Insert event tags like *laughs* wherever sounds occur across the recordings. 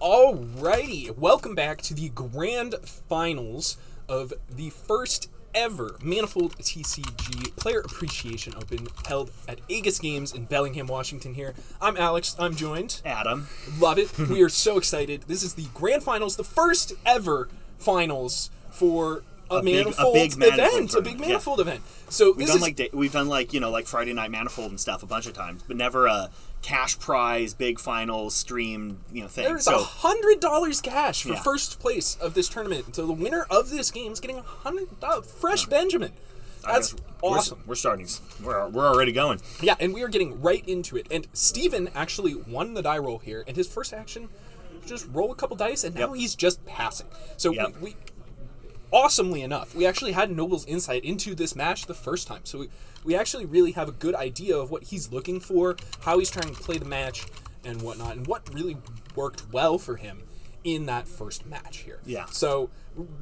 Alrighty, welcome back to the grand finals of the first ever Manifold TCG Player Appreciation Open held at Aegis Games in Bellingham, Washington. Here, I'm Alex. I'm joined. Adam. Love it. *laughs* we are so excited. This is the grand finals, the first ever finals for a, A big- a manifold big manifold event, a big tournament, yeah. manifold event. So We've this done is like da- we've done like you know like Friday night manifold and stuff a bunch of times, but never a cash prize, big final stream you know thing. There's so a hundred dollars cash for Yeah. first place of this tournament. So the winner of this game is getting a hundred uh, fresh Benjamin. That's we're, awesome. We're starting. We're, we're already going. Yeah, and we are getting right into it. And Steven actually won the die roll here, and his first action just roll a couple dice, and now Yep. he's just passing. So Yep. we, we, awesomely enough, we actually had Noble's insight into this match the first time. So we, we actually really have a good idea of what he's looking for, how he's trying to play the match, and whatnot, and what really worked well for him in that first match here. Yeah. So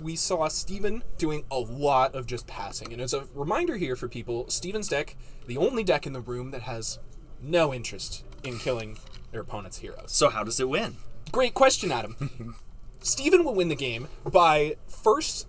we saw Steven doing a lot of just passing. And as a reminder here for people, Steven's deck, the only deck in the room that has no interest in killing their opponent's heroes. So how does it win? Great question, Adam. *laughs* Steven will win the game by first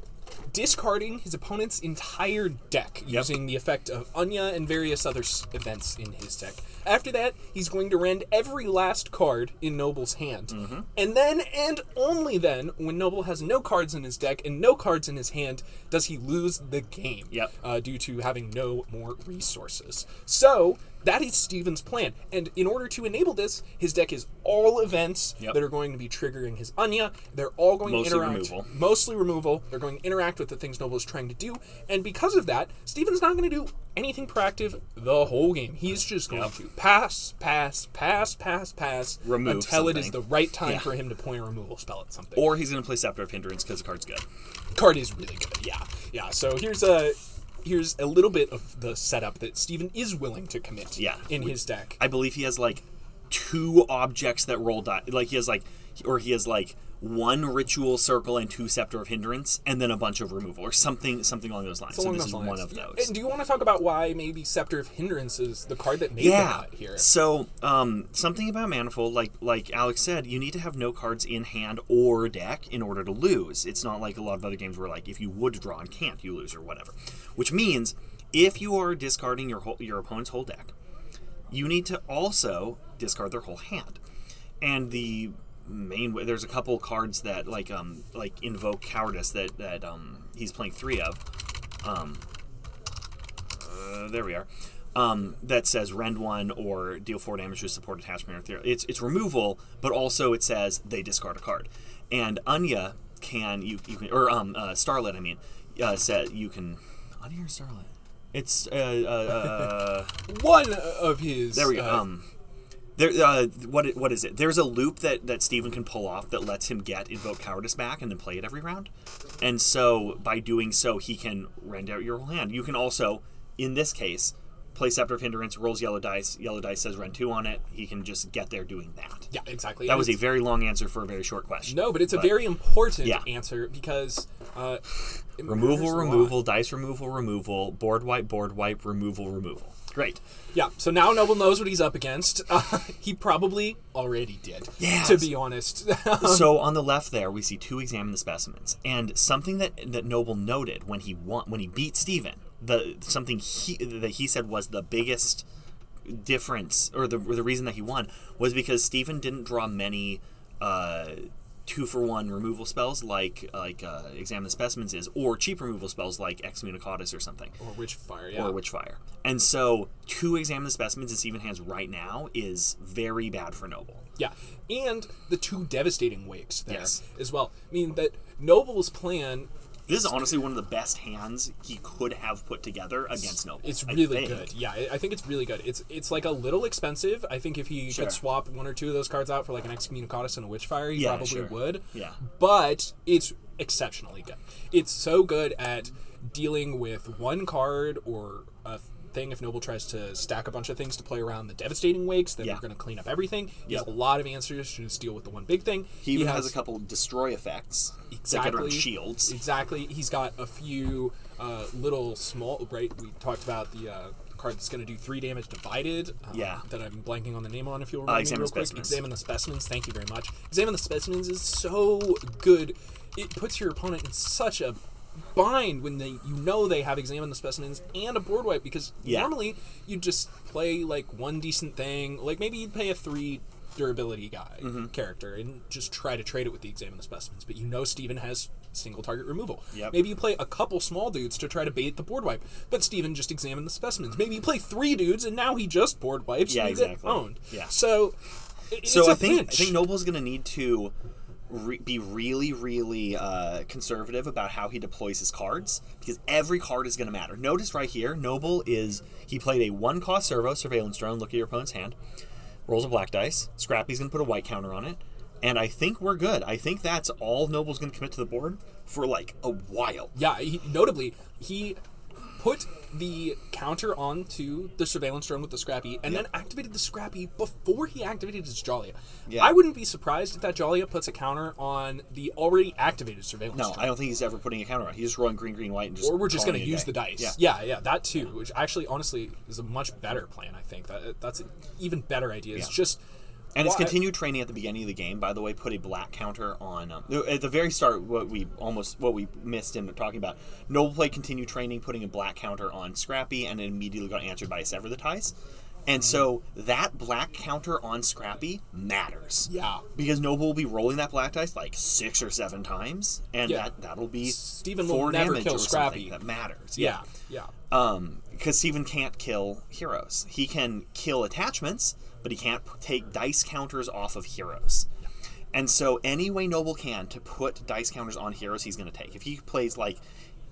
discarding his opponent's entire deck using the effect of Anya and various other s- events in his deck. After that, he's going to rend every last card in Noble's hand. Mm-hmm. And then, and only then, when Noble has no cards in his deck and no cards in his hand, does he lose the game Yep. uh, due to having no more resources. So, that is Steven's plan. And in order to enable this, his deck is all events Yep. that are going to be triggering his Anya. They're all going Mostly to interact. removal. Mostly removal. They're going to interact with the things Noble is trying to do. And because of that, Steven's not going to do anything proactive the whole game. He's just going Yep. to pass, pass, pass, pass, pass Remove until it is the right time Yeah. for him to point a removal spell at something. Or he's going to play Scepter of Hindrance because the card's good. card is really good. Yeah, yeah. So here's a here's a little bit of the setup that Steven is willing to commit. Yeah. in his deck. I believe he has like two objects that roll die. Like he has like, or he has like one ritual circle and two scepter of hindrance, and then a bunch of removal or something, something along those lines. So, Along this is lines. one of those. And do you want to talk about why maybe Scepter of Hindrance is the card that made yeah. the cut here? So, um, something about manifold, like like Alex said, you need to have no cards in hand or deck in order to lose. It's not like a lot of other games where like if you would draw and can't, you lose or whatever. Which means if you are discarding your whole, your opponent's whole deck, you need to also discard their whole hand. And the main way there's a couple cards that like um like invoke cowardice that that um he's playing three of. Um, uh, there we are. Um, that says rend one or deal four damage to support attachment or theory. It's it's removal, but also it says they discard a card. And Anya can you you can or um uh, Starlit I mean uh, said you can Anya or Starlit. It's uh, uh, uh *laughs* One of his. there we go. uh, Um, there, uh, what what is it? There's a loop that that Steven can pull off that lets him get invoke cowardice back and then play it every round. And so by doing so, he can rend out your whole hand. You can also, in this case, play Scepter of Hindrance, rolls yellow dice. Yellow dice says rend two on it. He can just get there doing that. yeah, exactly. That And was a very long answer for a very short question. no, but it's a very important Yeah. answer because uh, removal, removal, dice removal, removal, board wipe, board wipe, removal, removal. Great. Yeah, so now Noble knows what he's up against. *laughs* Uh, he probably already did. Yes. To be honest. *laughs* so on the left there we see two examine the specimens and something that that noble noted when he won when he beat Stephen, the something he that he said was the biggest difference or the, or the reason that he won was because Stephen didn't draw many uh, two for one removal spells like like uh, examine the specimens is or cheap removal spells like excommunicatus or something or Witchfire, yeah. or Witchfire. And so, two examine the specimens in Steven hands right now is very bad for Noble. Yeah, and the two devastating wakes there Yes. as well. I mean that Noble's plan. This is honestly one of the best hands he could have put together against Noble. It's really good. Yeah, I think it's really good. It's it's like a little expensive. I think if he Sure. could swap one or two of those cards out for like an Excommunicatus and a Witchfire, he Yeah, probably sure. would. Yeah. But it's exceptionally good. It's so good at dealing with one card or a thing if Noble tries to stack a bunch of things to play around the devastating wakes, then Yeah. we're going to clean up everything. He Yep. has a lot of answers to just deal with the one big thing. He even has, a couple destroy effects around shields. Exactly. He's got a few uh, little small. Right. We talked about the uh, card that's going to do three damage divided. um, Yeah. That I'm blanking on the name on. If you'll remind me Examine real quick. Specimens. Examine the specimens. Thank you very much. Examine the specimens is so good. It puts your opponent in such a bind when they you know they have examined the specimens and a board wipe because Yeah. normally you just play like one decent thing like maybe you'd play a three durability guy Mm-hmm. character and just try to trade it with the examine the specimens but you know Steven has single target removal Yep. maybe you play a couple small dudes to try to bait the board wipe but Steven just examined the specimens maybe you play three dudes and now he just board wipes Yeah, exactly. owned Yeah. so it- So I think pinch. I think Noble's going to need to re- be really, really uh, conservative about how he deploys his cards because every card is going to matter. Notice right here, Noble is he played a one cost servo surveillance drone. Look at your opponent's hand. Rolls a black dice. Scrappy's going to put a white counter on it. And I think we're good. I think that's all Noble's going to commit to the board for like a while. Yeah, he, notably, he put the counter onto the surveillance drone with the Scrappy, and then activated the Scrappy before he activated his Jalia. Yeah. I wouldn't be surprised if that Jalia puts a counter on the already activated surveillance No, drone. I don't think he's ever putting a counter on. He's just rolling green, green, white, and just. or we're just going to use the dice. Yeah. yeah, yeah, that too. Which actually, honestly, is a much better plan. I think that that's an even better idea. It's Yeah. just And it's continued training at the beginning of the game. By the way, put a black counter on um, at the very start. What we almost what we missed in talking about. Noble played continued training, putting a black counter on Scrappy, and it immediately got answered by sever the ties. And so that black counter on Scrappy matters. Yeah. Because Noble will be rolling that black dice like six or seven times, and Yeah. that that'll be Steven will four never damage kill Scrappy. That matters. yeah, yeah. Um, because Steven can't kill heroes. He can kill attachments, but he can't take dice counters off of heroes. And so, any way Noble can to put dice counters on heroes, he's going to take. If he plays like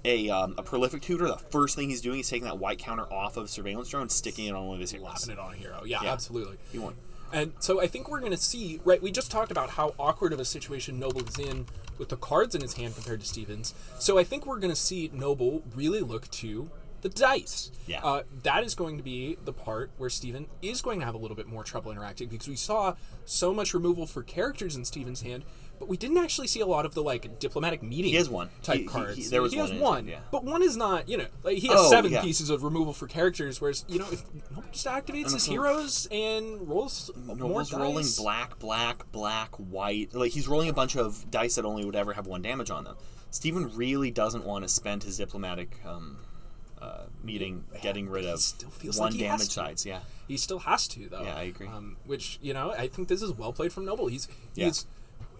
a, um, a prolific tutor, the first thing he's doing is taking that white counter off of surveillance drone sticking it on one of his heroes. It on a hero. Yeah, Yeah. absolutely. He won't. And so I think we're going to see, right? We just talked about how awkward of a situation Noble is in with the cards in his hand compared to Stevens. So I think we're going to see Noble really look to the dice. Yeah. Uh, that is going to be the part where Steven is going to have a little bit more trouble interacting because we saw so much removal for characters in Steven's hand, but we didn't actually see a lot of the like diplomatic meeting He has one. type He- he- cards. he- there was he one has one, yeah. but one is not. You know, like he has Oh, seven yeah. pieces of removal for characters, whereas you know if just activates his heroes and rolls more Noble's rolling black, black, black, white. Like he's rolling a bunch of dice that only would ever have one damage on them. Steven really doesn't want to spend his diplomatic um, uh, meeting getting rid of still feels one like damage sides. Yeah, He still has to, though. Yeah, I agree. Um, which you know, I think this is well played from Noble. He's Yeah. he's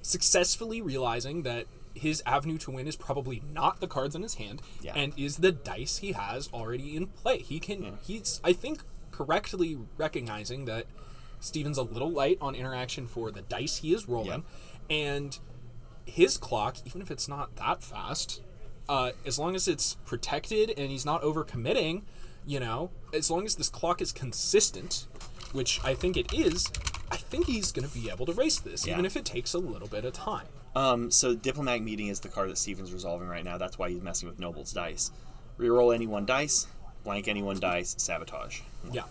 successfully realizing that his avenue to win is probably not the cards in his hand, Yeah. and is the dice he has already in play. He can. He's I think correctly recognizing that Steven's a little light on interaction for the dice he is rolling, and his clock, even if it's not that fast, uh, as long as it's protected and he's not overcommitting, you know, as long as this clock is consistent, which I think it is, I think he's going to be able to race this, even if it takes a little bit of time. Um, so diplomatic meeting is the card that Steven's resolving right now. That's why he's messing with Noble's dice. Reroll any one dice, blank any one dice, sabotage. Yeah.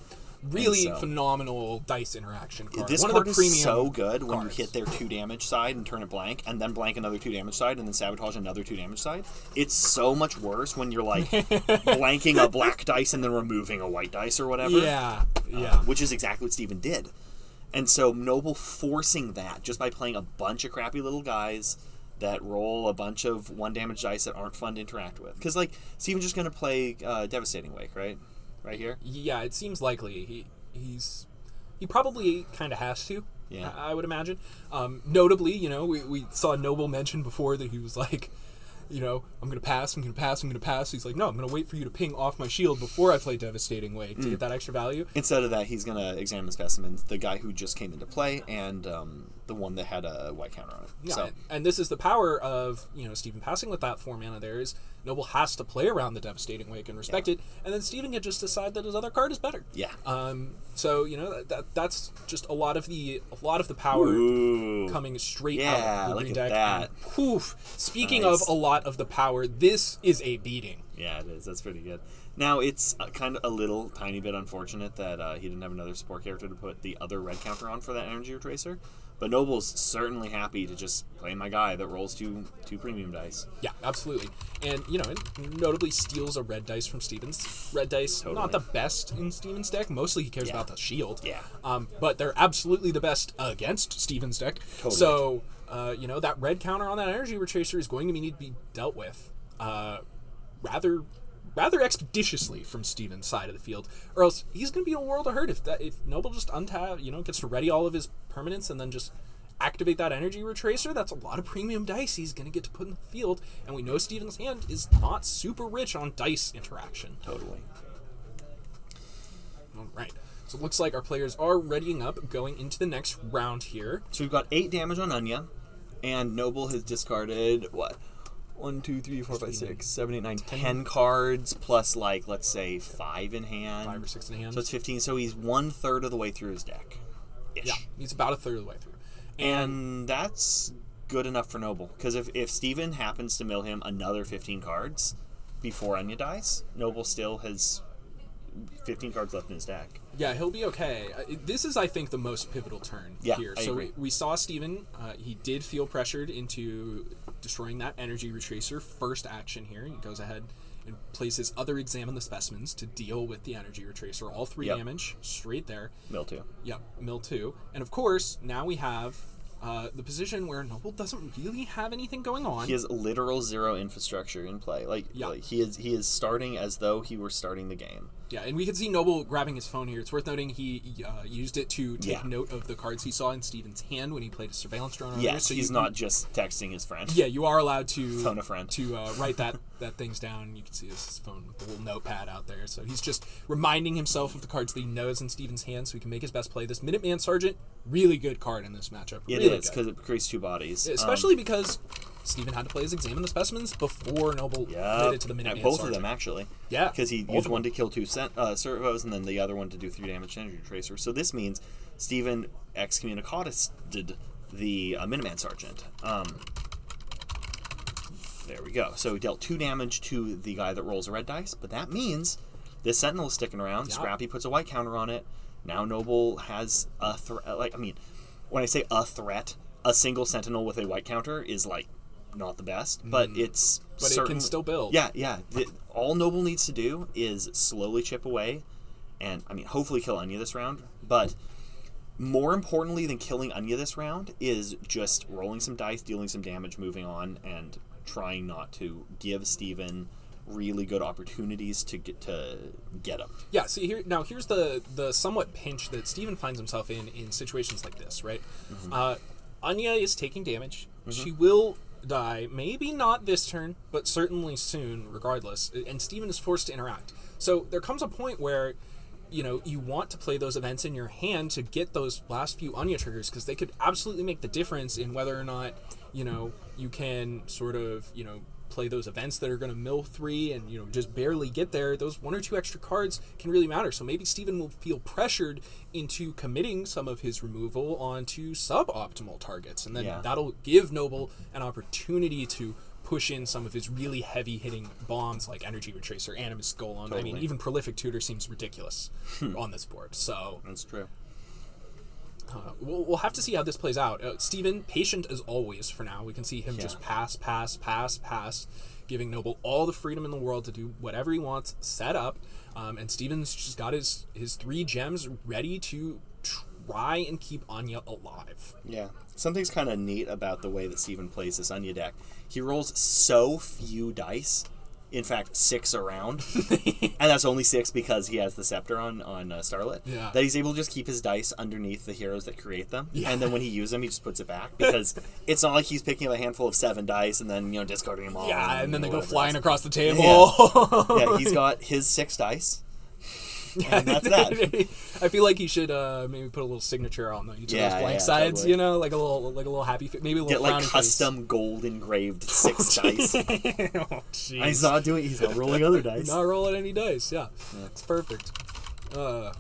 Really so- phenomenal dice interaction card. This One card of the premium is so good when you hit their two damage side and turn it blank, and then blank another two damage side, and then sabotage another two damage side. It's so much worse when you're like *laughs* blanking a black dice and then removing a white dice or whatever. Yeah, yeah. which is exactly what Steven did. And so Noble forcing that just by playing a bunch of crappy little guys that roll a bunch of one damage dice that aren't fun to interact with. Because like Steven's just gonna play uh, Devastating Wake, right? Right here. Yeah, it seems likely. He he's he probably kind of has to. Yeah. I, I would imagine. Um, notably, you know, we, we saw Noble mention before that he was like, you know, I'm gonna pass, I'm gonna pass, I'm gonna pass. He's like, no, I'm gonna wait for you to ping off my shield before I play Devastating Wake Mm. to get that extra value. Instead of that, he's gonna examine specimens, the guy who just came into play, and um, the one that had a white counter on it. Yeah, So and this is the power of you know Stephen passing with that four mana. There is Noble has to play around the Devastating Wake and respect it, and then Stephen can just decide that his other card is better. yeah. Um, so you know that, that that's just a lot of the a lot of the power Ooh. coming straight Yeah, out of the look green at deck. that. And, poof. Speaking Nice. of a lot of the power, this is a beating. Yeah, it is. That's pretty good. Now it's uh, kind of a little tiny bit unfortunate that uh, he didn't have another support character to put the other red counter on for that energy retracer. But Noble's certainly happy to just play my guy that rolls two two premium dice. Yeah, absolutely. And, you know, it notably steals a red dice from Stevens. Red dice, not the best in Stevens' deck. Mostly he cares Yeah. about the shield. Yeah. Um, but they're absolutely the best against Stevens' deck. Totally. So, uh, you know, that red counter on that energy retracer is going to need to be dealt with uh, rather rather expeditiously from Stevens' side of the field, or else he's going to be in a world of hurt if that if Noble just untap, you know, gets to ready all of his permanents and then just activate that energy retracer. That's a lot of premium dice he's going to get to put in the field, and we know Stevens' hand is not super rich on dice interaction. Totally. All right. So it looks like our players are readying up, going into the next round here. So we've got eight damage on Anya, and Noble has discarded what? One, two, three, four, five, six, seven, eight, nine, ten cards plus like let's say five in hand. Five or six in hand. So it's fifteen. So he's one third of the way through his deck. Ish. yeah, he's about a third of the way through. And that's good enough for Noble. Because if, if Steven happens to mill him another 15 cards before Anya dies, Noble still has 15 cards left in his deck. Yeah, he'll be okay. Uh, This is, I think, the most pivotal turn Yeah, here. I so agree. we saw Steven, uh, he did feel pressured into destroying that energy retracer. First action here, he goes ahead and plays his other examine the specimens to deal with the energy retracer. All three Yep. damage straight there. Mill two. Yep, mill two. And of course, now we have uh, the position where Noble doesn't really have anything going on. He has literal zero infrastructure in play. Like, Yeah. like he is he is starting as though he were starting the game. Yeah, and we can see Noble grabbing his phone here. It's worth noting he uh, used it to take Yeah. note of the cards he saw in Steven's hand when he played a surveillance drone. Yes, so he's not just texting his friend. Yeah, you are allowed to Phone a friend. to uh, write that *laughs* that things down. You can see his phone, with a little notepad out there. So he's just reminding himself of the cards that he knows in Steven's hand, so he can make his best play. This Minuteman Sergeant, really good card in this matchup. It really is because it creates two bodies. Um, especially because Steven had to play his examine the specimens before Noble made it to the Minuteman both Sergeant. of them actually. Yeah, because he used one to kill two uh, servos and then the other one to do three damage to energy tracer. So this means Stephen excommunicated the uh, Minuteman Sergeant. Um, there we go. So he dealt two damage to the guy that rolls a red dice, but that means this Sentinel is sticking around. Yeah. Scrappy puts a white counter on it. Now Noble has a threat. Like I mean, when I say a threat, a single Sentinel with a white counter is like not the best, but it's Mm. But it can still build. Yeah, yeah. The, all Noble needs to do is slowly chip away, and I mean, hopefully kill Anya this round. But more importantly than killing Anya this round is just rolling some dice, dealing some damage, moving on, and trying not to give Steven really good opportunities to get to get him. Yeah, see here now here's the the somewhat pinch that Steven finds himself in in situations like this, right? Mm-hmm. Uh, Anya is taking damage. She will die, maybe not this turn, but certainly soon, regardless. And Steven is forced to interact. So there comes a point where you know you want to play those events in your hand to get those last few Anya triggers because they could absolutely make the difference in whether or not you know you can sort of you know play those events that are going to mill three and you know just barely get there those one or two extra cards can really matter so maybe Steven will feel pressured into committing some of his removal onto suboptimal targets and then Yeah. that'll give Noble an opportunity to push in some of his really heavy hitting bombs like Energy Retracer, Animus Golem. I mean, Hmm. even Prolific Tutor seems ridiculous on this board. So That's true. Uh, we'll, we'll have to see how this plays out. Uh, Steven, patient as always for now. We can see him just pass, pass, pass, pass, giving Noble all the freedom in the world to do whatever he wants, set up. Um, and Steven's just got his, his three gems ready to try and keep Anya alive. Yeah. Something's kind of neat about the way that Steven plays this Anya deck. He rolls so few dice. In fact, six around, *laughs* and that's only six because he has the scepter on on uh, Starlit. Yeah. That he's able to just keep his dice underneath the heroes that create them, Yeah. and then when he uses them, he just puts it back because *laughs* it's not like he's picking up a handful of seven dice and then you know discarding them all. Yeah, and then they go flying else. across the table. Yeah, he's *laughs* got his six dice, *laughs* and that's that. *laughs* I feel like he should uh, maybe put a little signature on the, each Yeah, of those blank yeah, sides, totally. you know, like a little like a little happy, fa- maybe a little Get like frowny face. custom gold engraved *laughs* six dice. oh, And he's not doing. He's not rolling other dice. Not rolling any dice. Yeah, it's perfect. Uh,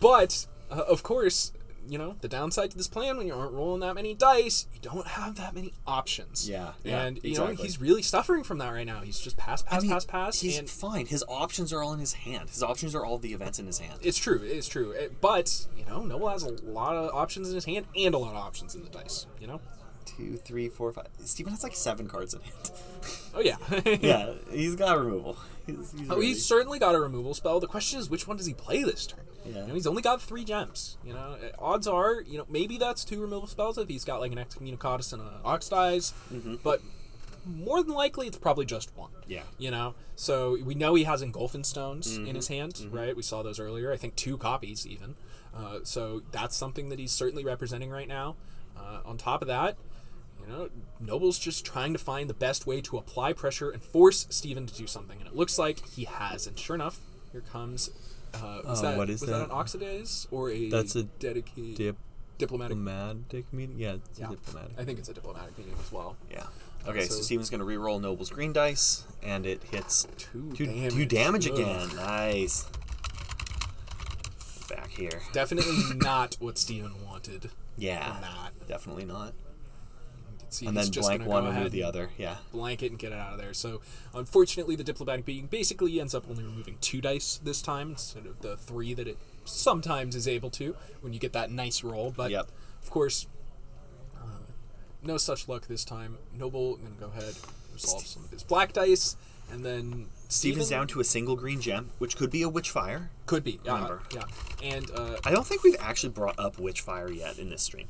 but uh, of course, you know, the downside to this plan when you aren't rolling that many dice, you don't have that many options. Yeah, yeah, and you know he's really suffering from that right now. He's just pass, pass, I mean, pass, pass, he's and fine. His options are all in his hand. His options are all the events in his hand. it's true. It's true. It- but you know, Noble has a lot of options in his hand and a lot of options in the dice. You know. Two, three, four, five. Steven has like seven cards in hand. Oh yeah. *laughs* yeah, *laughs* he's got removal. He's, he's Oh, he's certainly got a removal spell. The question is, which one does he play this turn? Yeah. You know, he's only got three gems. You know, Uh, odds are, you know, maybe that's two removal spells if he's got like an excommunicatus and an oxidize, but more than likely it's probably just one. Mm-hmm. Yeah. You know, so we know he has engulfing stones in his hand, right? We saw those earlier. I think two copies even. Uh, so that's something that he's certainly representing right now. Uh, on top of that, you know, Noble's just trying to find the best way to apply pressure and force Steven to do something, and it looks like he has. And sure enough, here comes. Uh, was Oh, that, what is was that? that? an oxidize or a That's a dedicated Dip- diplomatic? diplomatic meeting? Yeah, it's Yeah. a diplomatic. I think it's a diplomatic meeting as well. Yeah. Okay, so, So- Steven's gonna re-roll Noble's green dice, and it hits Two two, damage. two damage again. Nice. Back here. Definitely not what Steven wanted. Yeah. Not. Definitely not. See, And he's then just blank one, remove ahead the other. Yeah. blanket and get it out of there. So, unfortunately, the diplomatic being basically ends up only removing two dice this time instead of the three that it sometimes is able to when you get that nice roll. But Yep. of course, uh, no such luck this time. Noble gonna go ahead resolve some of his black dice, and then Steven's Steven- down to a single green gem, which could be a Witchfire. could be yeah, Remember. yeah, and uh, I don't think we've actually brought up Witchfire yet in this stream.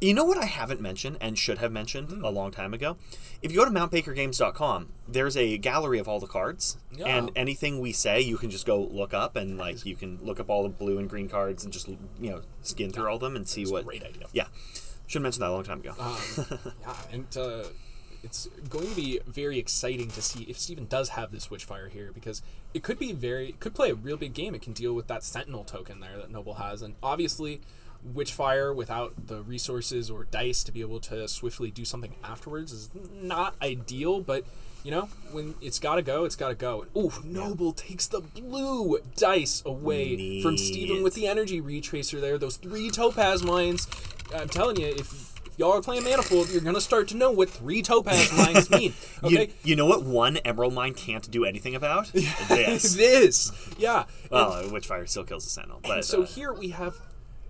You know what I haven't mentioned and should have mentioned Hmm. a long time ago? If you go to mountbakergames.com, there's a gallery of all the cards. Yeah. And anything we say, you can just go look up and like you can look up all the blue and green cards and just you know skin through all of them and see That's a what great idea. Yeah. Should have mentioned that a long time ago. Um, *laughs* yeah, and uh, it's going to be very exciting to see if Steven does have this Witchfire here because it could be very it could play a real big game. It can deal with that Sentinel token there that Noble has, and obviously. Witchfire without the resources or dice to be able to swiftly do something afterwards is not ideal, but you know, when it's gotta go, it's gotta go. And, ooh, Noble takes the blue dice away from Steven with the energy retracer there, those three topaz mines. I'm telling you, if if y'all are playing Manifold, you're gonna start to know what three topaz mines mean. *laughs* You, Okay, you know what one emerald mine can't do anything about? *laughs* This. this, yeah. Well, Witchfire still kills the sentinel, and, but so uh, here we have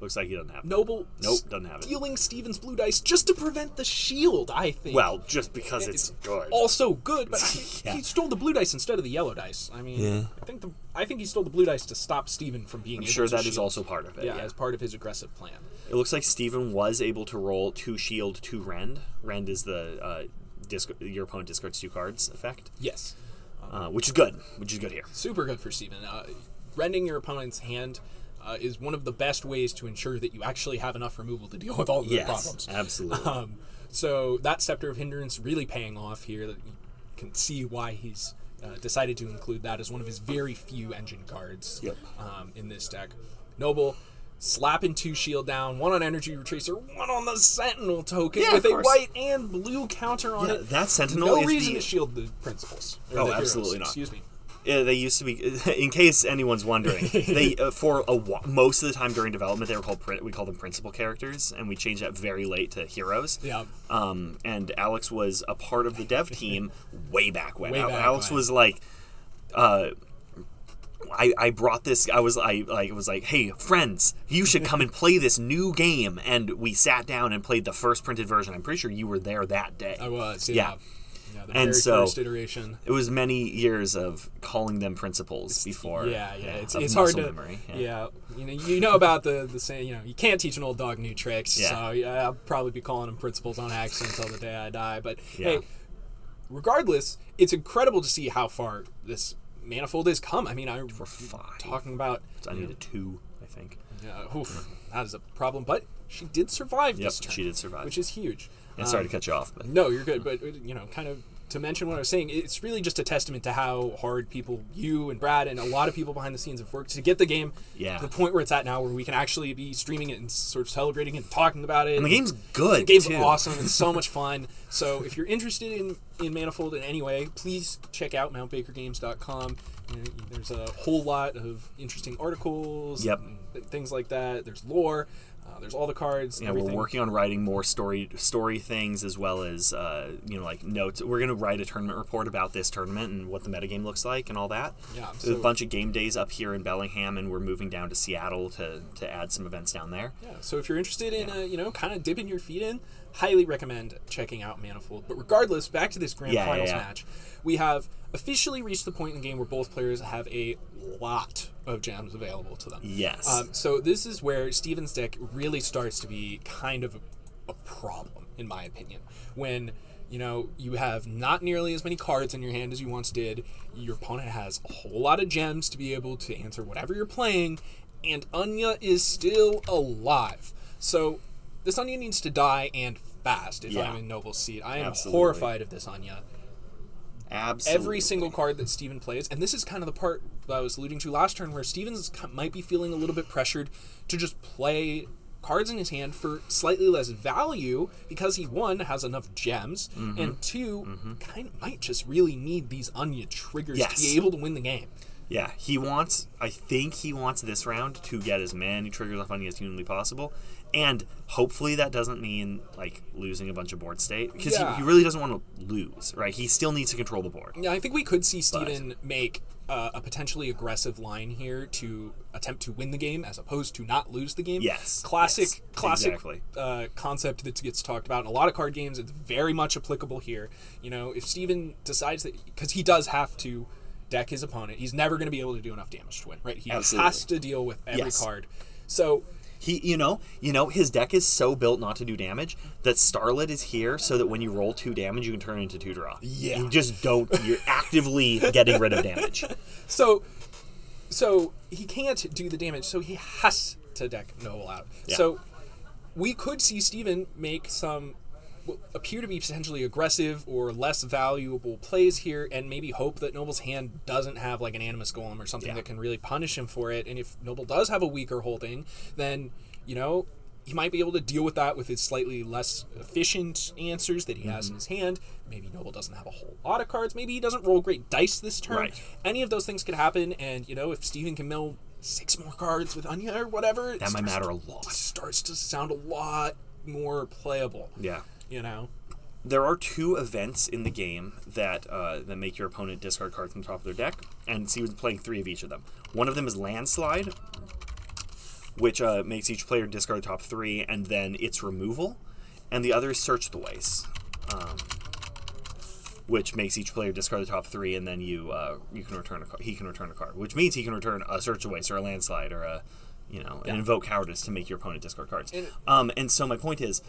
looks like he doesn't have it. Noble. Nope, doesn't have it. Stealing Steven's blue dice just to prevent the shield. I think. Well, just because it's, good. also good, but *laughs* Yeah. he stole the blue dice instead of the yellow dice. I mean, Yeah. I think the I think he stole the blue dice to stop Steven from being I'm sure that is shield. also part of it. yeah, yeah. as part of his aggressive plan. It looks like Steven was able to roll two shield, two rend. Rend is the uh, disc- your opponent discards two cards effect, Yes, uh, which is good. Which is good here. super good for Steven. Uh, rending your opponent's hand uh, is one of the best ways to ensure that you actually have enough removal to deal with all of the Yes, problems. absolutely. Um, so that scepter of hindrance really paying off here. That you can see why he's uh, decided to include that as one of his very few engine cards Yep. um, in this deck. Noble slapping two shield down, one on energy retracer, one on the sentinel token Yeah, with a white and blue counter on Yeah, it. that sentinel no is reason the- to shield the principals. or Oh, the heroes, absolutely not. Excuse me. Yeah, they used to be. *laughs* In case anyone's wondering, they *laughs* uh, for a wh- most of the time during development they were called we called them principal characters, and we changed that very late to heroes. Yeah. Um, and Alex was a part of the dev *laughs* team way back when. Way back Alex when. was like, uh, I, I brought this. I was I like it was like, hey friends, you should come and play this new game. And we sat down and played the first printed version. I'm pretty sure you were there that day. I was. Yeah. Yeah. Yeah, And so- first iteration. It was many years of calling them principals before. Yeah, yeah, it's, it's hard to. memory. Yeah. you know, you know about the the saying. You know, you can't teach an old dog new tricks. Yeah. So yeah, I'll probably be calling them principals on accident until the day I die. But Yeah. hey, regardless, it's incredible to see how far this manifold has come. I mean, I five. talking about. I needed two, I think. Yeah, oof, that is a problem. But she did survive Yep, this turn. she did survive. which is huge. And sorry Um, to cut you off, but no, you're good. But you know, kind of to mention what I was saying, it's really just a testament to how hard people, you and Brad, and a lot of people behind the scenes have worked to get the game Yeah. to the point where it's at now, where we can actually be streaming it and sort of celebrating and talking about it. and the game's good. The game's too. awesome. It's so *laughs* much fun. So if you're interested in, in Manifold in any way, please check out mountbakergames.com. There's a whole lot of interesting articles Yep. things like that. There's lore. Uh, there's all the cards. Yeah, everything. we're working on writing more story story things as well as uh, you know like notes. We're gonna write a tournament report about this tournament and what the metagame looks like and all that. Yeah, There's so- a bunch of game days up here in Bellingham, and we're moving down to Seattle to to add some events down there. Yeah, so if you're interested in, Yeah. uh, you know, kind of dipping your feet in, highly recommend checking out Manifold. But regardless, back to this grand Yeah, yeah, finals yeah. match, we have officially reached the point in the game where both players have a lot of gems available to them. Yes. Um, so this is where Steven's deck really starts to be kind of a, a problem, in my opinion. When you know you have not nearly as many cards in your hand as you once did. Your opponent has a whole lot of gems to be able to answer whatever you're playing, and Anya is still alive. So this Anya needs to die and fast. If Yeah. I'm in Noble Seed, I am Absolutely. horrified of this Anya Absolutely. every single card that Steven plays, and this is kind of the part that I was alluding to last turn, where Steven's might be feeling a little bit pressured to just play cards in his hand for slightly less value because he one has enough gems, Mm-hmm. and 2 kind of might just really need these Anya triggers Yes. to be able to win the game. Yeah, he wants. I think he wants this round to get as many triggers off on as humanly possible, and hopefully that doesn't mean like losing a bunch of board state because Yeah. he, he really doesn't want to lose, right? He still needs to control the board. Yeah, I think we could see Steven make uh, a potentially aggressive line here to attempt to win the game as opposed to not lose the game. Yes, Classic, yes, classic exactly. uh, concept that gets talked about in a lot of card games. It's very much applicable here. You know, if Steven decides that, because he does have to deck his opponent, he's never going to be able to do enough damage to win, right? He Absolutely. has to deal with every Yes. card. So, He, you know, you know, his deck is so built not to do damage that Starlit is here so that when you roll two damage, you can turn it into two draw. Yeah. you just don't. You're *laughs* actively getting rid of damage. So, so he can't do the damage, so he has to deck Noble out. Yeah. So, we could see Steven make some what appear to be potentially aggressive or less valuable plays here, and maybe hope that Noble's hand doesn't have like an Animus Golem or something Yeah. that can really punish him for it. And if Noble does have a weaker holding, then you know he might be able to deal with that with his slightly less efficient answers that he has Mm-hmm. in his hand. Maybe Noble doesn't have a whole lot of cards. Maybe he doesn't roll great dice this turn. Right. Any of those things could happen, and you know if Stephen can mill six more cards with Anya or whatever, That might matter a lot. Starts to sound a lot more playable. Yeah. You know. there are two events in the game that uh, that make your opponent discard cards from the top of their deck, and Steven's playing three of each of them. One of them is Landslide, which uh, makes each player discard the top three, and then its removal, and the other is Search the Waste, um, which makes each player discard the top three, and then you uh, you can return a card. He can return a card, which means he can return a Search the Waste or a Landslide or a you know an Invoke Cowardice to make your opponent discard cards. And- um, and so my point is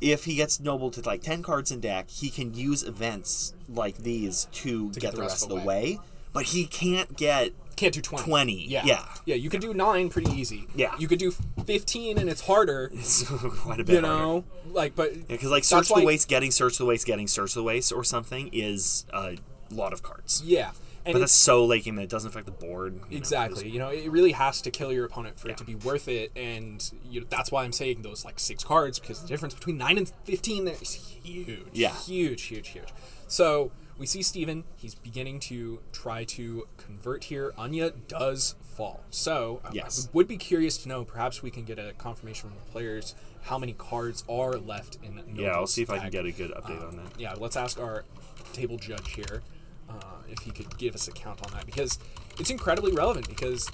if he gets noble to like 10 cards in deck, he can use events like these to, get, the rest, of the way. But he can't get Can't do 20. 20, Yeah. yeah. Yeah, you could do 9 pretty easy. Yeah. You could do 15 and it's harder, *laughs* it's *laughs* quite a bit you know? Like, but. Because like search the why- waste, getting search the waste, getting search the waste, or something is a lot of cards. Yeah. And But that's so late game that it doesn't affect the board. you know, Exactly. You know, it really has to kill your opponent for it to be worth it, and you know, that's why I'm saying those like six cards because the difference between nine and fifteen there is huge. Yeah. Huge, huge, huge. So we see Steven, he's beginning to try to convert here. Anya does fall. So Yes. I would be curious to know. Perhaps we can get a confirmation from the players how many cards are left in. Yeah, I'll see if I can get a good update um, on that. Yeah, let's ask our table judge here uh, if he could give us a count on that because it's incredibly relevant. Because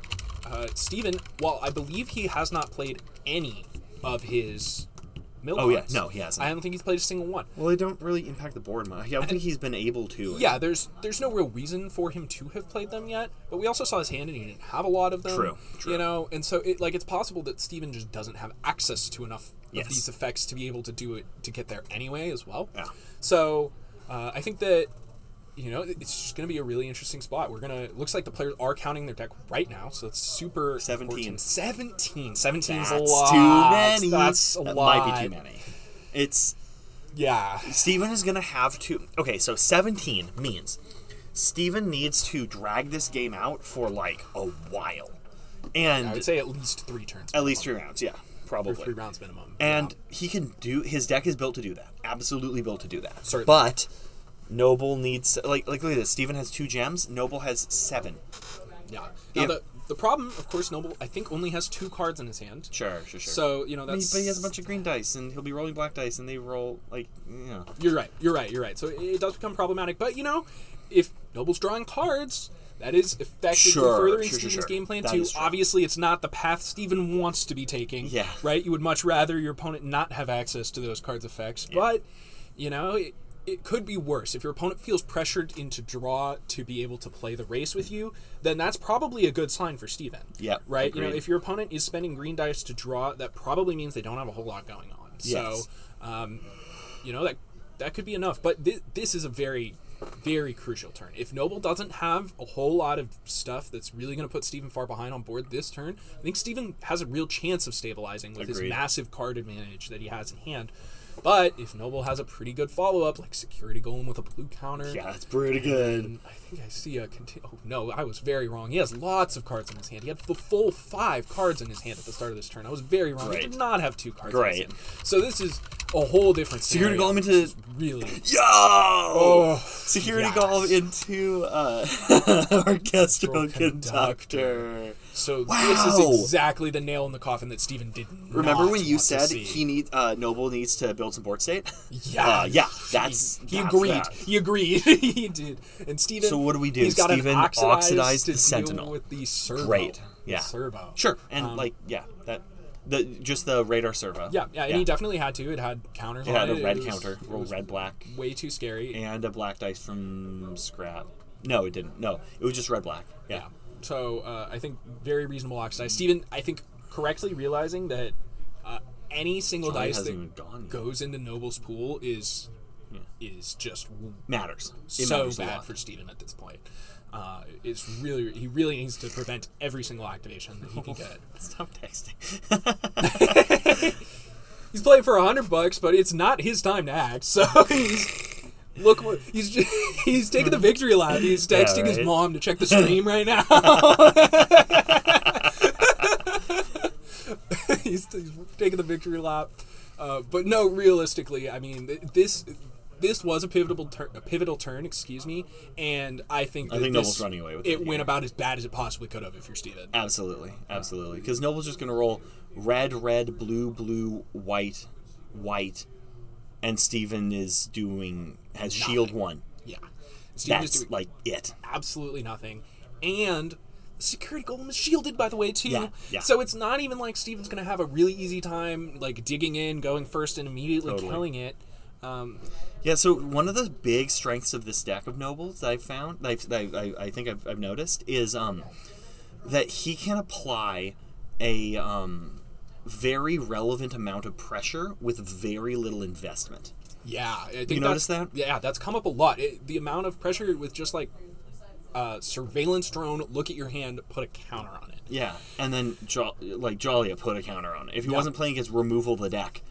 uh, Steven, while I believe he has not played any of his mill Oh, yeah. No, he hasn't. I don't think he's played a single one. Well, they don't really impact the board much. I don't think he's been able to. Yeah, there's there's no real reason for him to have played them yet, but we also saw his hand and he didn't have a lot of them. True, true. You know, and so it like it's possible that Steven just doesn't have access to enough Yes. of these effects to be able to do it to get there anyway as well. Yeah. So uh, I think that you know it's just going to be a really interesting spot. We're gonna looks like the players are counting their deck right now, so it's super 17. important. 17. 17 is a lot. too many. That's a that lot. might be too many. It's Yeah. Steven is going to have to. Okay, so 17 means Steven needs to drag this game out for like a while. And I would say at least three turns. at least three rounds, yeah, or probably. three rounds minimum. And Yeah. he can do his deck is built to do that. Absolutely built to do that. Certainly. But Noble needs like like look at this. Steven has two gems, Noble has seven. Yeah. Now If- the the problem, of course, Noble I think only has two cards in his hand. Sure, sure, sure. So you know But he- that's. but he has a bunch of green dice, and he'll be rolling black dice, and they roll like you know. You're right. You're right. You're right. So it, does become problematic. But you know, if Noble's drawing cards, that is effectively Sure, furthering sure, Steven's sure. game plan That too. Obviously, it's not the path Steven wants to be taking. Yeah. Right. You would much rather your opponent not have access to those cards' effects. But you know. It, it could be worse if your opponent feels pressured into draw to be able to play the race with you. Then that's probably a good sign for Steven. Yep, Right. You know, if your opponent is spending green dice to draw, that probably means they don't have a whole lot going on. Yes. So, um, you know that that could be enough. But thi- this is a very, very crucial turn. If Noble doesn't have a whole lot of stuff that's really going to put Steven far behind on board this turn, I think Steven has a real chance of stabilizing with Agreed. his massive card advantage that he has in hand. But if Noble has a pretty good follow up, like Security Golem with a blue counter, Yeah, that's pretty good. I think I see a conti- Oh no, I was very wrong. He has lots of cards in his hand. He had the full five cards in his hand at the start of this turn. I was very wrong. He did not have two cards. In his Great. hand. So this is a whole different Security scenario. Golem into- really. *laughs* Yo! Oh, Security yes. Golem into uh, *laughs* orchestral Conductor. conductor. So this is exactly the nail in the coffin that Steven did not Remember when you said he need uh, Noble needs to build some board state? Yeah, Uh, yeah, that's- he, that's agreed. that. He agreed. *laughs* he did. And Steven. So what do we do? He's got Steven an oxidized, the Sentinel. with the servo. Great. Yeah. servo. Sure, and Um, like yeah, that the just the radar servo. Yeah, yeah, and he definitely had to. It had counters It on had it. a red it counter, was red black, Way too scary. and a black dice from scrap. No, it didn't. No, it was just red black. yeah. Yeah. So uh, I think very reasonable oxidize. Steven, I think correctly realizing that uh, any single Johnny dice that goes into Noble's pool is is just Matters. It so matters bad for Steven at this point. Uh, it's really he really needs to prevent every single activation that he can get. *laughs* Stop texting. *laughs* He's playing for a hundred bucks, but it's not his time to act. So *laughs* he's look he's *laughs* he's taking the victory lap. He's texting his right. mom to check the *laughs* stream right now. *laughs* he's, he's taking the victory lap. Uh, but no, realistically, I mean this. This was a pivotal turn, a pivotal turn, excuse me, and I think I think this- Noble's running away with it. it went about as bad as it possibly could have if you're Steven. Absolutely, absolutely. Because Noble's just gonna roll red, red, blue, blue, white, white, and Steven is doing has shield one. Yeah, Steven is That's doing like it. absolutely nothing. And security golem is shielded, by the way, too. Yeah, yeah. So it's not even like Steven's going to have a really easy time, like digging in, going first, and immediately Totally. killing it. Um, Yeah. So one of the big strengths of this deck of Nobles that I've found, that, I've, I, I think I've, I've noticed, is um, that he can apply a um, very relevant amount of pressure with very little investment. yeah, I think You notice that? Yeah, that's come up a lot. It, the amount of pressure with just like uh, surveillance drone, look at your hand, put a counter on it. Yeah, and then jo- like Jollia put a counter on it. If he Yeah. wasn't playing against removal of the deck,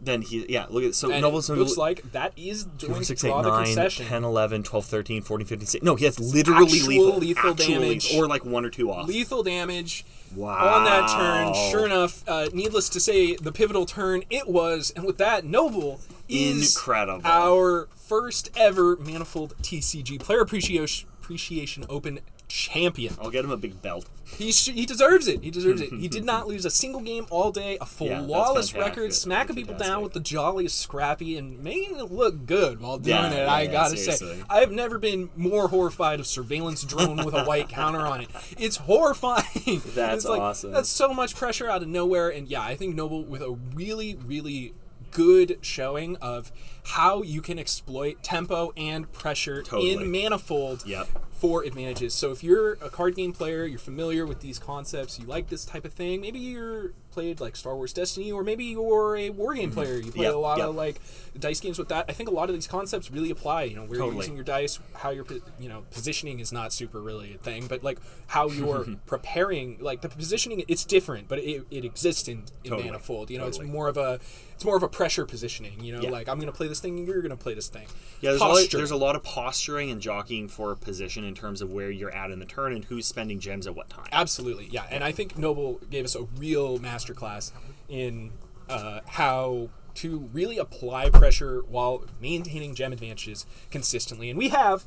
then he yeah look at so And Noble it so looks like that is going to 6, draw 8, the 9, concession. 10, 11, 12, 13, 14, 15, 16. No, he has literally Actual lethal, lethal damage. lethal, or like one or two off. lethal damage Wow. on that turn. Sure enough, uh, needless to say, the pivotal turn it was, and with that, Noble is Incredible. our first ever Manifold TCG Player Appreciation Appreciation Open champion. I'll get him a big belt. He sh- he deserves it. He deserves it. *laughs* He did not lose a single game all day. A flawless fantastic. record, smacking people down with the jolliest scrappy and making it look good while doing Yeah, it. I gotta seriously. say, I have never been more horrified of surveillance drone with a white *laughs* counter on it. It's horrifying. That's It's like, awesome. That's so much pressure out of nowhere, and yeah, I think Noble with a really, really good showing of how you can exploit tempo and pressure Totally. in Manifold Yep. for advantages. So if you're a card game player, you're familiar with these concepts, you like this type of thing. Maybe you're played like Star Wars Destiny, or maybe you're a war game mm-hmm. player. You play Yep, a lot yep. of like dice games with that. I think a lot of these concepts really apply. You know, where you're using your dice, how you're you know positioning is not super really a thing, but like how *laughs* you're preparing, like the positioning, it's different, but it, it exists in, in Totally, Manifold. You know, totally. it's more of a it's more of a pressure positioning. You know, Yeah. like I'm going to play this thing, you're going to play this thing. Yeah, there's a, lot, there's a lot of posturing and jockeying for position in terms of where you're at in the turn and who's spending gems at what time. Absolutely, yeah. And I think Noble gave us a real masterclass in uh, how to really apply pressure while maintaining gem advantages consistently. And we have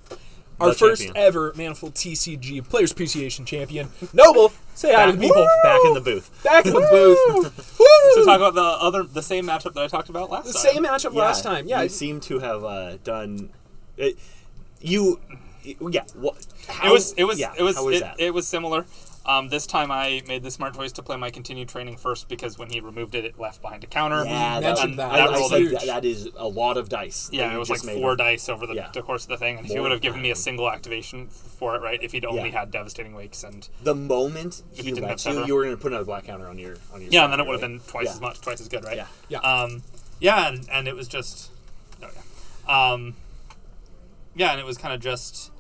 our The first champion. ever Manifold TCG Players Appreciation Champion. Noble, say hi to the Back- people. back in the booth. Back in the booth. *laughs* Woo! So talk about the other, the same matchup that I talked about last the time. same matchup last time. Yeah, you seem to have uh, done. It, you, yeah. What? How, it was it was yeah, it was how was it, that? it was similar. Um, this time I made the smart choice to play my continued training first because when he removed it, it left behind a counter. yeah, We that, that. I, That said huge. that, that is a lot of dice. Yeah, it was like four up. dice over the, Yeah. the course of the thing, and if he would have given me a single activation for it, right? If he'd only Yeah. had devastating wakes and The moment If he you didn't let have you, you were going to put another black counter on your on your. yeah, and then it would have right? been twice Yeah. as much, twice as good, right? Yeah. Yeah. Um, yeah, and, and it was just, oh, yeah. Um, yeah, and it was kind of just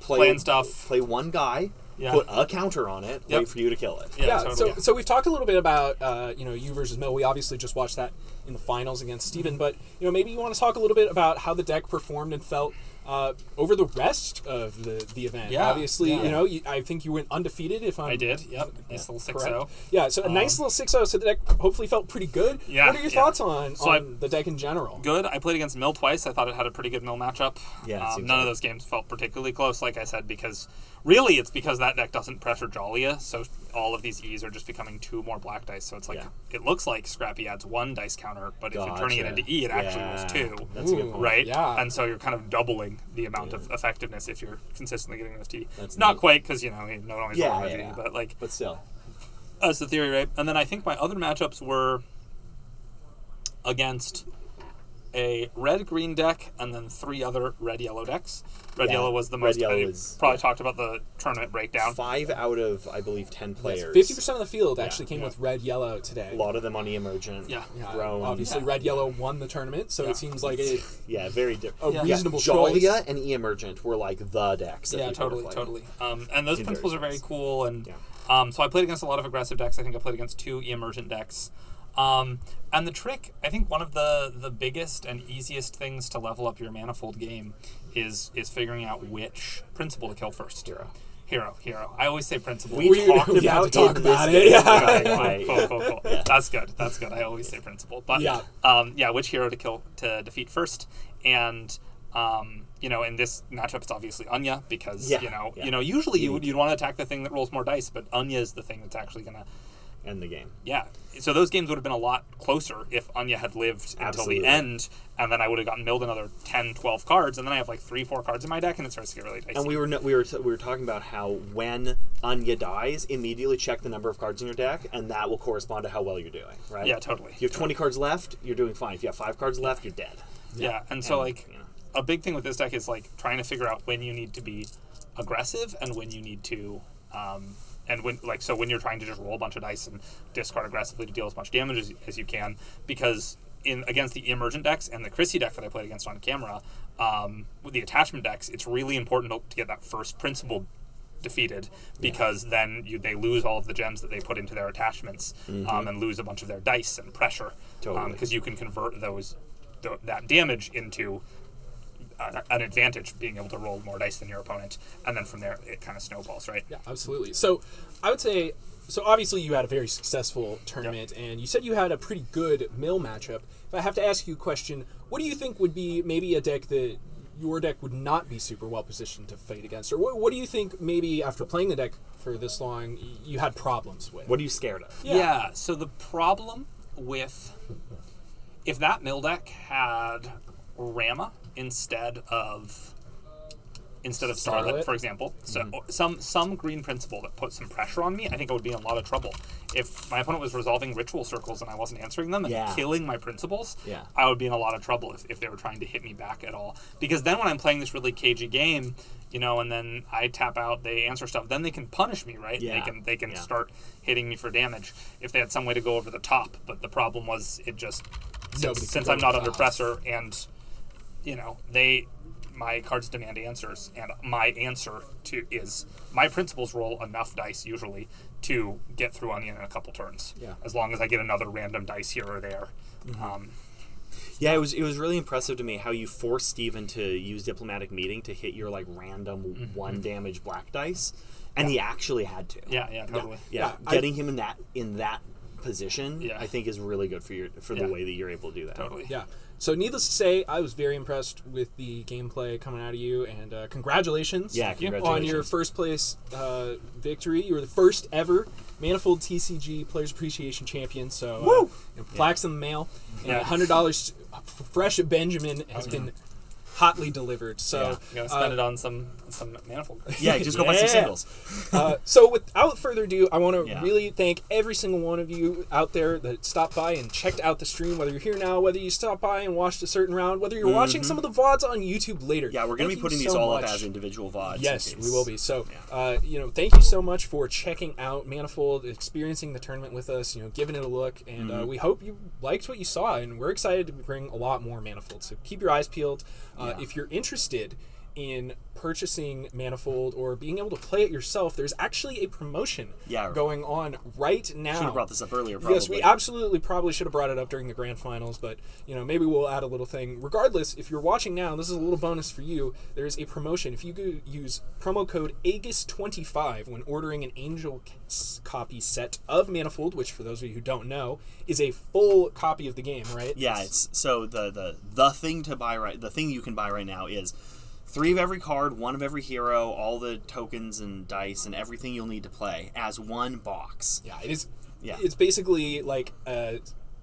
Play, playing stuff. Play one guy, Yeah. put a counter on it, Yep. wait for you to kill it. Yeah, yeah, totally. so so we've talked a little bit about uh, you know you versus Mill. We obviously just watched that in the finals against Steven, but you know maybe you want to talk a little bit about how the deck performed and felt uh, over the rest of the the event. Yeah, obviously, yeah. you know you, I think you went undefeated. If I'm I did. Yep. Nice little six correct. zero. Yeah, so a nice little 6-0. So the deck hopefully felt pretty good. Yeah, What are your yeah. thoughts on, So on I- the deck in general? Good. I played against Mill twice. I thought it had a pretty good Mill matchup. Yeah, Um, seems none of those games felt particularly close, like I said, because really it's because that deck doesn't pressure Jollia, so all of these E's are just becoming two more black dice. So it's like Yeah. it looks like Scrappy adds one dice counter, but if you're turning it into E, it actually was two. That's a good point. Right, Yeah. and so you're kind of doubling the amount of effectiveness if you're consistently getting those T. That's Not neat. quite because you know he not only Yeah, yeah, yeah, yeah. but like But still, that's the theory, right? And then I think my other matchups were against a red green deck and then three other red yellow decks. Red Yeah, yellow was the red most. yellow I is- probably yeah. talked about the tournament breakdown. five out of I believe ten players. Fifty percent of the field actually came yeah. with red yellow today. A lot of them on the emergent. Yeah. Yeah, Roan. obviously Yeah. red yellow won the tournament, so Yeah. it seems like a, *laughs* Yeah, very different. a Yeah. reasonable Jollia choice. and E Emergent were like the decks. That Yeah, people were totally, totally. Um, and those In principals are very cool. And Yeah. um, so I played against a lot of aggressive decks. I think I played against two E emergent decks. Um, and the trick, I think, one of the the biggest and easiest things to level up your manifold game is is figuring out which principal to kill first. Hero. Hero, hero. I always say principal. We, We- talked we about to talk about it, game. yeah. Right, *laughs* cool, right, cool, yeah. cool, cool. That's good. That's good. I always say principal, but Yeah. um, yeah, which hero to kill to defeat first, and um, you know, in this matchup, it's obviously Anya because Yeah, you know, yeah. you know, usually you You- would you'd want to attack the thing that rolls more dice, but Anya is the thing that's actually gonna, End the game. yeah. So those games would have been a lot closer if Anya had lived until Absolutely. the end, and then I would have gotten milled another 10, 12 cards, and then I have like three, four cards in my deck, and it starts to get really dicey. And we were no, we were we were talking about how when Anya dies, immediately check the number of cards in your deck, and that will correspond to how well you're doing. Right? Yeah, totally. If you have 20 cards left, you're doing fine. If you have five cards left, you're dead. Yeah, and so And, like you know. a big thing with this deck is like trying to figure out when you need to be aggressive and when you need to um, and when like so when you're trying to just roll a bunch of dice and discard aggressively to deal as much damage as, as you can because in against the emergent decks and the Chrissy deck that I played against on camera um, with the attachment decks it's really important to, to get that first principal defeated because then you, they lose all of the gems that they put into their attachments um, and lose a bunch of their dice and pressure Totally. because you can convert those th- that damage into an advantage being able to roll more dice than your opponent and then from there it kind of snowballs right Yeah, absolutely. So I would say, so obviously you had a very successful tournament, and you said you had a pretty good mill matchup. If I have to ask you a question, what do you think would be maybe a deck that your deck would not be super well positioned to fight against, or what, what do you think maybe after playing the deck for this long you had problems with? What are you scared of? Yeah. so the problem with if that mill deck had Rama instead of instead of Starlit, Starlit? for example, so some some green principal that put some pressure on me, I think I would be in a lot of trouble. If my opponent was resolving ritual circles and I wasn't answering them and Yeah. killing my principals, Yeah. I would be in a lot of trouble if, if they were trying to hit me back at all. Because then when I'm playing this really cagey game, you know, and then I tap out, they answer stuff, then they can punish me, right? Yeah. They can they can Yeah. start hitting me for damage if they had some way to go over the top. But the problem was it just since, since I'm not under pressure and you know they my cards demand answers and my answer to is my principals roll enough dice usually to get through Anya in a couple turns Yeah. as long as i get another random dice here or there um, Yeah, it was it was really impressive to me how you forced Steven to use diplomatic meeting to hit your like random one damage black dice, and he actually had to. yeah yeah totally Yeah, Yeah, I- getting him in that in that position, Yeah. I think is really good for your for Yeah. the way that you're able to do that. Totally. Yeah. So, needless to say, I was very impressed with the gameplay coming out of you, and uh, congratulations, Yeah, congratulations on your first place uh, victory. You were the first ever Manifold TCG Players Appreciation Champion. So, uh, you know, plaques in the mail, and Yeah. hundred dollars fresh at Benjamin has been hotly delivered. So, Yeah. You gotta spend uh, it on some some manifold. *laughs* Yeah, just go buy some Yeah. singles. uh, so without further ado, I want to Yeah. really thank every single one of you out there that stopped by and checked out the stream. Whether you're here now, whether you stopped by and watched a certain round, whether you're watching some of the vods on YouTube later. Mm-hmm. Yeah, we're gonna Thank be putting so these all much. up as individual VODs. Yes, case- we will be. So, Yeah. uh, you know, thank you so much for checking out Manifold, experiencing the tournament with us, you know, giving it a look, and Mm-hmm. uh, we hope you liked what you saw, and we're excited to bring a lot more Manifold. So keep your eyes peeled. Uh, Yeah. If you're interested in purchasing Manifold or being able to play it yourself, there's actually a promotion Yeah. going on right now. Should have brought this up earlier. Probably. Yes, we absolutely probably should have brought it up during the grand finals, but you know maybe we'll add a little thing. Regardless, if you're watching now, this is a little bonus for you. There is a promotion. If you go use promo code AEGIS25 when ordering an Angel copy set of Manifold, which for those of you who don't know is a full copy of the game, right? Yeah, it's so the the the thing to buy right the thing you can buy right now is three of every card, one of every hero, all the tokens and dice and everything you'll need to play as one box. Yeah, it is. Yeah. it's basically like uh, a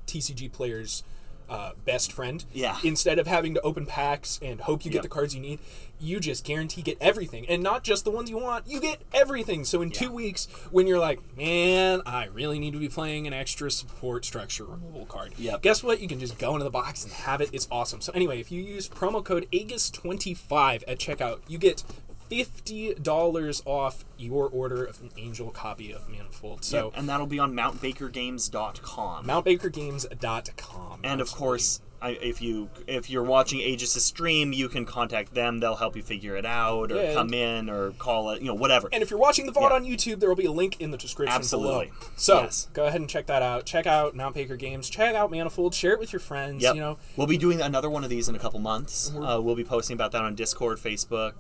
TCG player's uh, best friend. Yeah. Instead of having to open packs and hope you get Yep. the cards you need, you just guarantee get everything, and not just the ones you want. You get everything. So in two weeks, when you're like, man, I really need to be playing an extra support structure removal card. Yep. Guess what? You can just go into the box and have it. It's awesome. So anyway, if you use promo code AEGIS25 at checkout, you get. Fifty dollars off your order of an Angel copy of Manifold. So Yep, and that'll be on mountbakergames.com. mountbakergames.com. and of course, I, if you if you're watching Aegis' stream, you can contact them. They'll help you figure it out, or Yeah, come in, or call it, you know, whatever. And if you're watching the VOD Yeah. on YouTube, there will be a link in the description Absolutely. below. So Yes. go ahead and check that out. Check out Mount Baker Games. Check out Manifold. Share it with your friends. Yep. You know, we'll be doing another one of these in a couple months. Uh, we'll be posting about that on Discord, Facebook,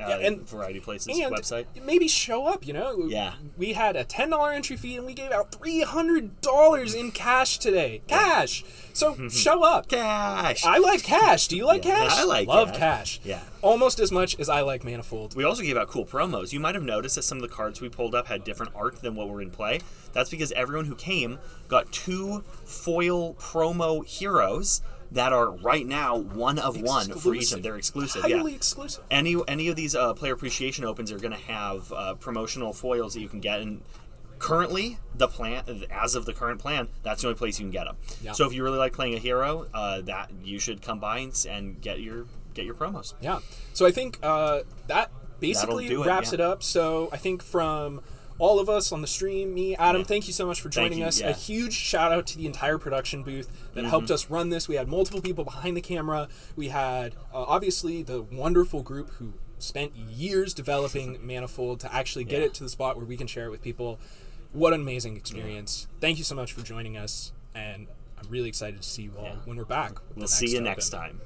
uh, and- variety places, and website. maybe show up. You know, Yeah. We had a ten dollar entry fee, and we gave out three hundred dollars in cash today. Cash. So *laughs* show up. Cash. I like cash. Do you like Yeah, cash? I like love cash. cash. Yeah. Almost as much as I like Manifold. We also gave out cool promos. You might have noticed that some of the cards we pulled up had different art than what were in play. That's because everyone who came got two foil promo heroes that are right now one of one for each of Exclusive. They're exclusive. Highly yeah. exclusive. Any any of these uh, player appreciation opens are going to have uh, promotional foils that you can get and. Currently, the plan, as of the current plan, that's the only place you can get them. Yeah. So if you really like playing a hero, uh, that you should come by and, get your get your promos. Yeah. So I think uh, that basically it, wraps yeah. it up. So I think from all of us on the stream, me, Adam, Yeah. thank you so much for joining you, us. yeah. A huge shout out to the entire production booth that helped us run this. We had multiple people behind the camera. We had uh, obviously the wonderful group who spent years developing *laughs* Manifold to actually get Yeah. it to the spot where we can share it with people. What an amazing experience. Thank you so much for joining us. And I'm really excited to see you all when we're back. We'll see you next time.